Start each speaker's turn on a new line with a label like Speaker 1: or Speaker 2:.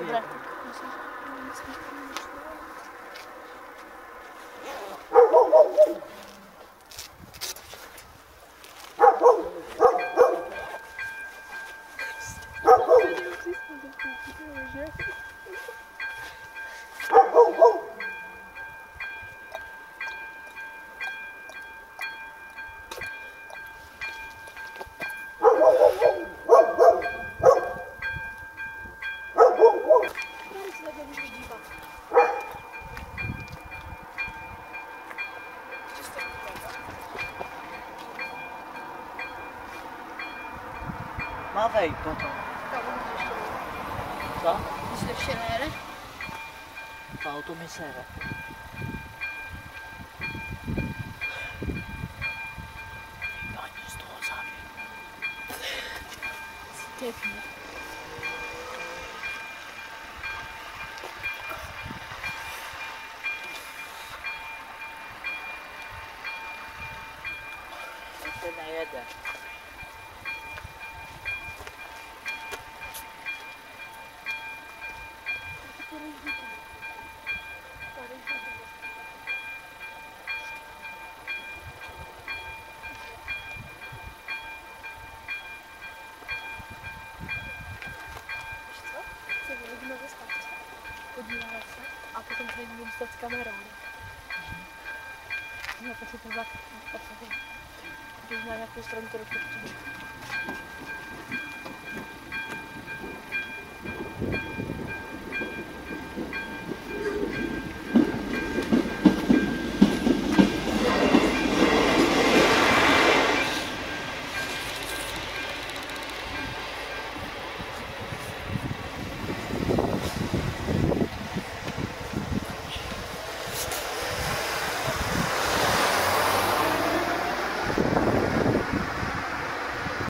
Speaker 1: Dobra. Mawaj to to. Co?
Speaker 2: Źle się nere.
Speaker 1: Auto mi serve. Bagno stronzami.
Speaker 2: Stepnie.
Speaker 1: Jeszcze na jeden.
Speaker 2: na zastávce, podívala se a potom se jdeme dostat s kamerou. Ne? No, takže to byla podstatě. Když na nějakou stranu to dopočtu. Thank you.